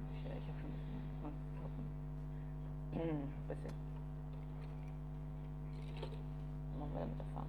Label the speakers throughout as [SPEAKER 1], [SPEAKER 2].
[SPEAKER 1] ich, äh, ich habe schon ein bisschen und Hm, bisschen. Machen wir damit erfahren.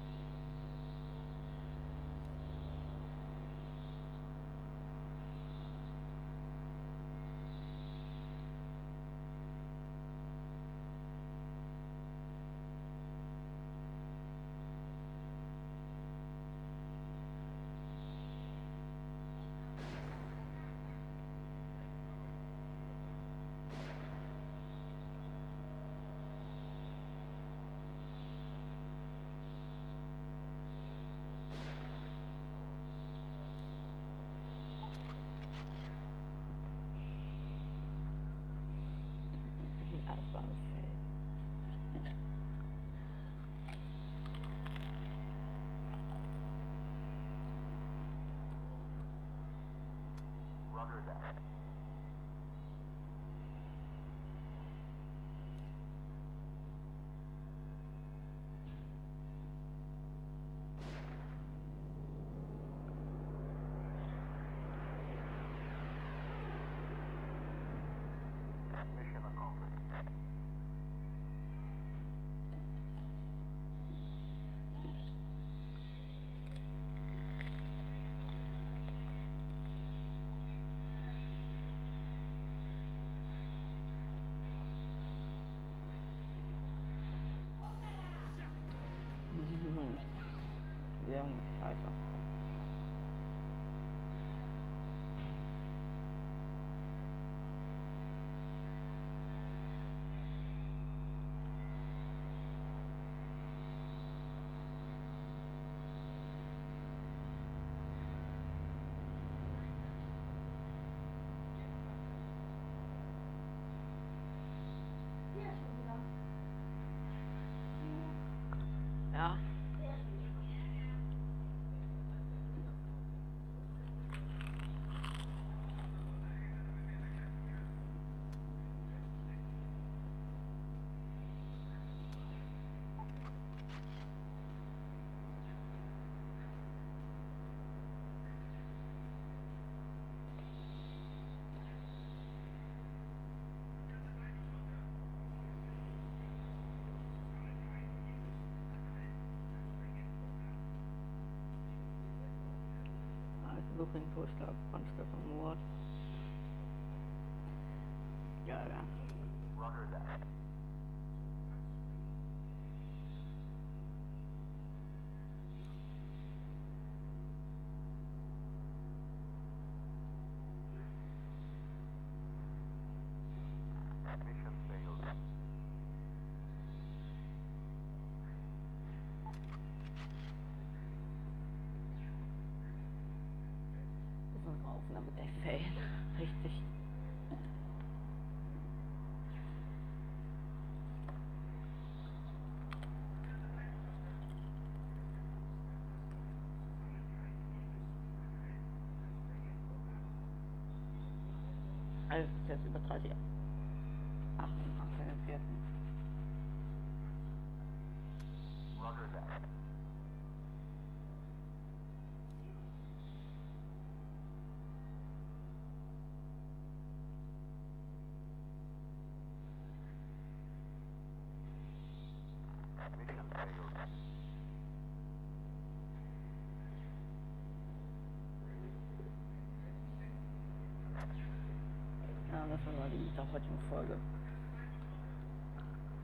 [SPEAKER 2] Roger that.
[SPEAKER 1] Yang? Ja. open post up on stuff on the wall. Yeah, yeah.
[SPEAKER 2] Roger that. Mission failed.
[SPEAKER 1] Aufnahme der Fan. Richtig. Also ist jetzt über 30. 8, 18, 4.
[SPEAKER 2] Roger that.
[SPEAKER 1] Ja, das war die der heutigen Folge.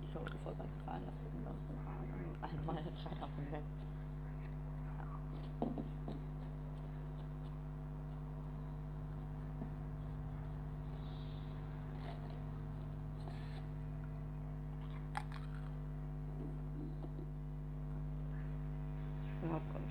[SPEAKER 1] Ich hoffe, die Folge hat gefallen. Lasst mir dann einmal rein auf Дякую.